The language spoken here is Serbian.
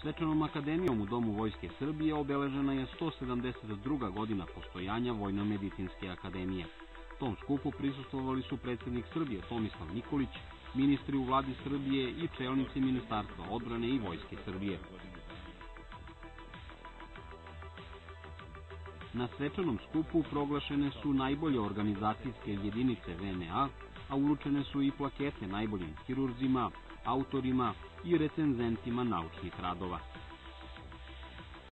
Svečanom akademijom u Domu Vojske Srbije obeležena je 172. godina postojanja Vojno-medicinske akademije. Tom skupu prisustvovali su predsednik Srbije Tomislav Nikolić, ministri u vladi Srbije i čelnici Ministarstva odbrane i Vojske Srbije. Na svečanom skupu proglašene su najbolje organizacijske jedinice VNA, a uručene su i plakete najboljim hirurzima, autorima i recenzentima naučnih radova.